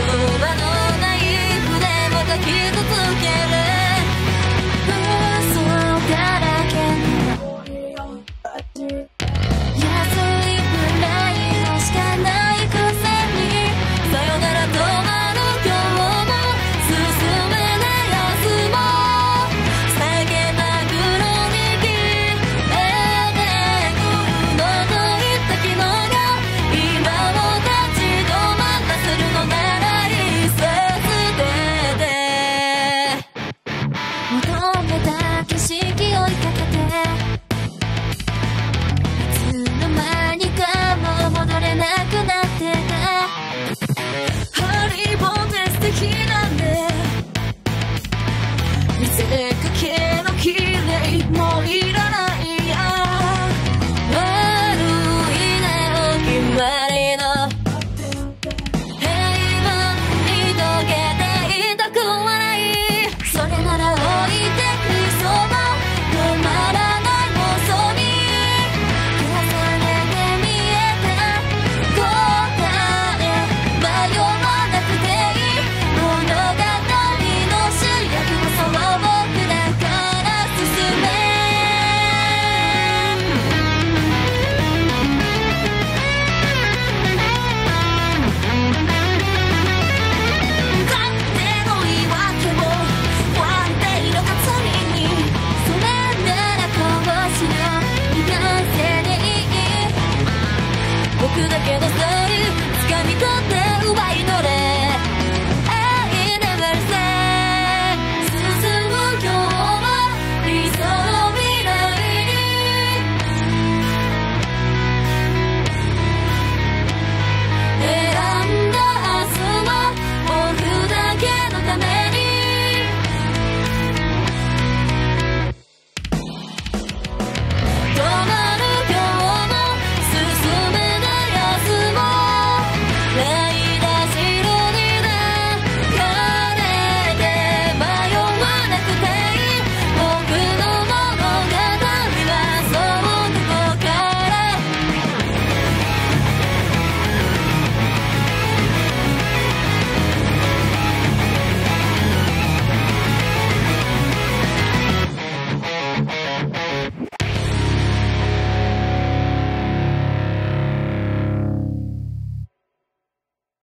葉のない筆も書き続ける掴み取って奪い取れ